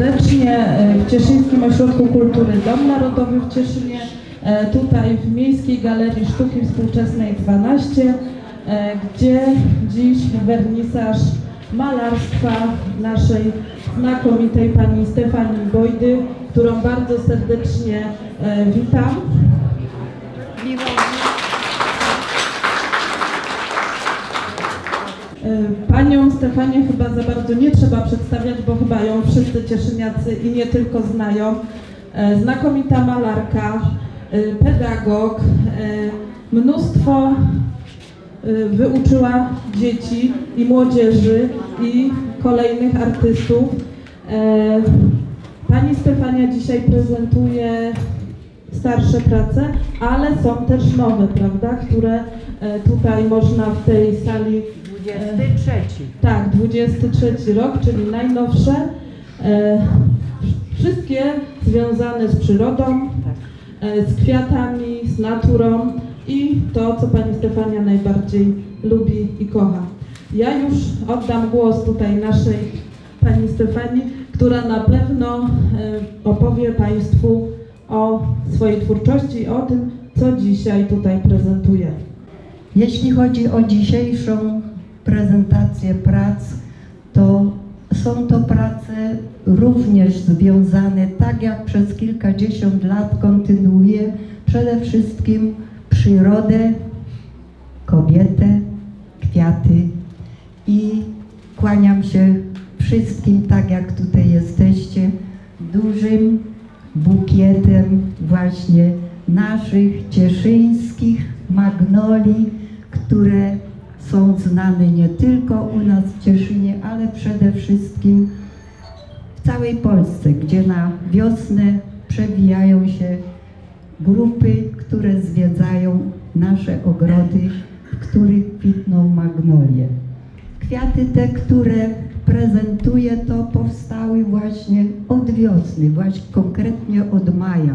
publicznie e, w Cieszyńskim Ośrodku Kultury Dom Narodowy w Cieszynie, e, tutaj w Miejskiej Galerii Sztuki Współczesnej 12, e, gdzie dziś wernisaż malarstwa naszej znakomitej pani Stefanii Bojdy, którą bardzo serdecznie witam. Panią Stefanię chyba za bardzo nie trzeba przedstawiać, bo chyba ją wszyscy cieszyniacy i nie tylko znają. E, Znakomita malarka, y, pedagog, e, mnóstwo wyuczyła dzieci i młodzieży i kolejnych artystów. E, Pani Stefania dzisiaj prezentuje starsze prace, ale są też nowe, prawda, które e, tutaj można w tej sali 23. tak, 23 rok, czyli najnowsze. E, wszystkie związane z przyrodą, e, z kwiatami, z naturą i to, co Pani Stefania najbardziej lubi i kocha. Ja już oddam głos tutaj naszej Pani Stefanii, która na pewno e, opowie Państwu o swojej twórczości i o tym, co dzisiaj tutaj prezentuje. Jeśli chodzi o dzisiejszą prezentację prac, to są to prace również związane, tak jak przez kilkadziesiąt lat kontynuuję, przede wszystkim przyrodę, kobietę, kwiaty. I kłaniam się wszystkim, tak jak tutaj jesteście, dużym bukietem właśnie naszych cieszyńskich magnolii, które są znane nie tylko u nas w Cieszynie, ale przede wszystkim w całej Polsce, gdzie na wiosnę przewijają się grupy, które zwiedzają nasze ogrody, w których kwitną magnolie. Kwiaty te, które prezentuję, to powstały właśnie od wiosny, właśnie konkretnie od maja.